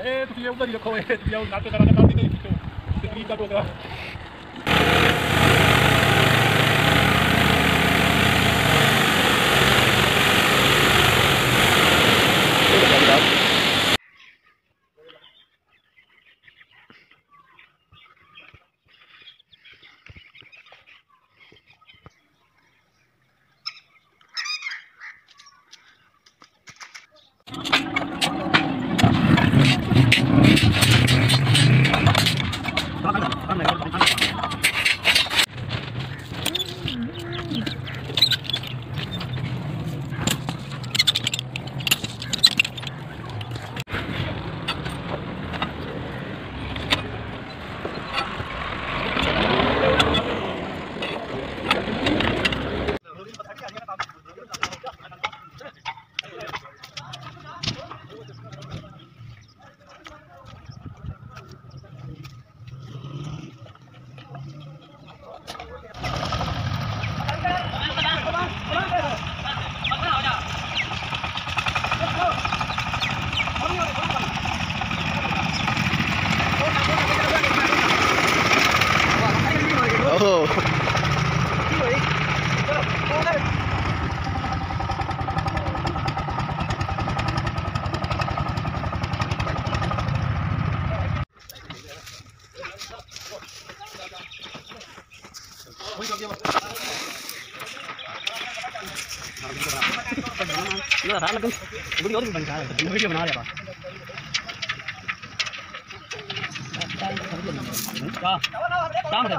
ये तुझे ही रखो ये तुझे नाटक कराना काफ़ी नहीं तो तकलीफ़ का टोकरा Oh. nó là đã nó cứ cứ nhốt mình cả rồi mới kêu nó đẹp à đó đó mà đẹp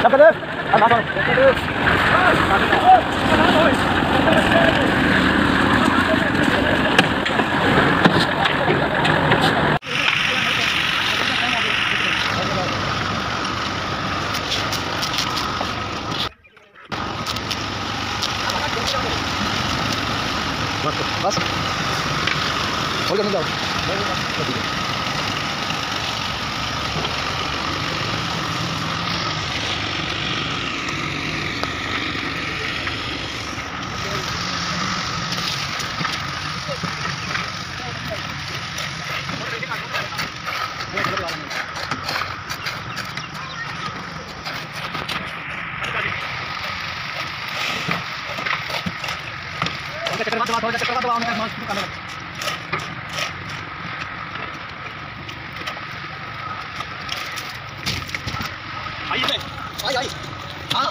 Knappe Löw! Knappe Löw! चक्कर हो जा चक्कर बाद आओ मस्त करना आइए। आई आई हाँ।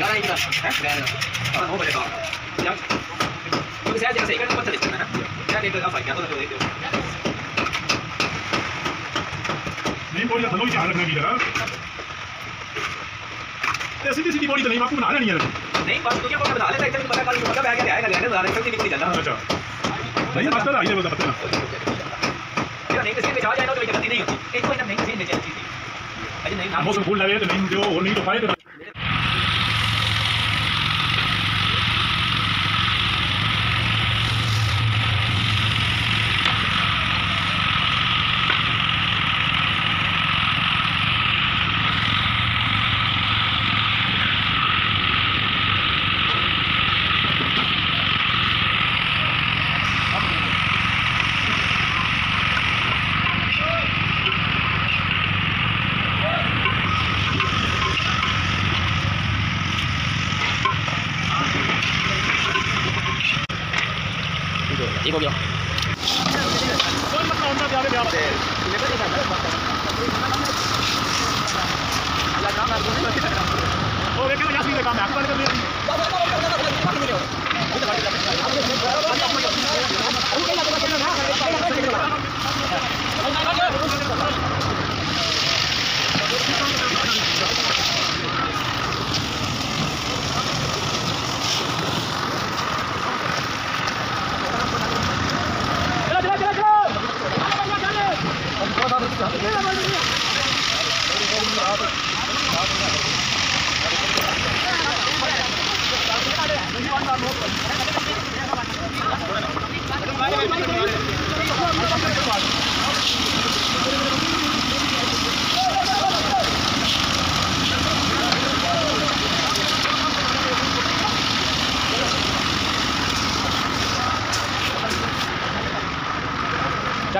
बच्ची बच्चे बाहर आना बहुत ही कोशिश करना आओ ठीक है अब तुम भी तो बीमार कर बाहर आने को है ठीक कर रहा है तू आ रहा है ठीक कर रहा है लेकिन तू उसको गलत नहीं कर रहा है गाले को इनका है हो बड़े तो है ना हो तो हो नहीं बॉडी की हालत नहीं लगा ते सीधी सीधी बॉडी तो नहीं आपको बना नहीं है नहीं तो क्या पता बता लेता है पता कल पता बैग आएगा लेने बता रहे सब नहीं चलना अच्छा नहीं मास्टर आई है बता पता यार नहीं किसी में जा जाए ना तो गलती नहीं होती एक कोई ना नहीं किसी में चलती थी अरे नहीं मौसम फूल लगे तो नहीं जो और नहीं तो फ़ायदे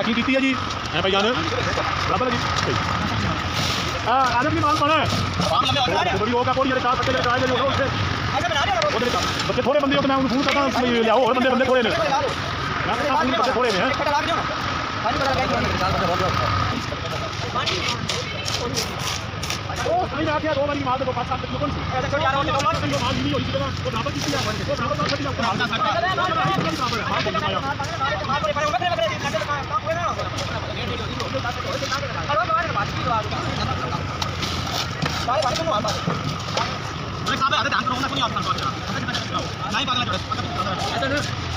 चैकिंग की है जी है भाई जान बराबर है जी आदमी माल पड़ा है बच्चे थोड़े बंदे हो मैं उनको फ़ोन करता हूँ लाओ और बंदे बंदे थोड़े ने थोड़े ने ओ कहा आधा ध्यान करो ना कोई आप नहीं पागल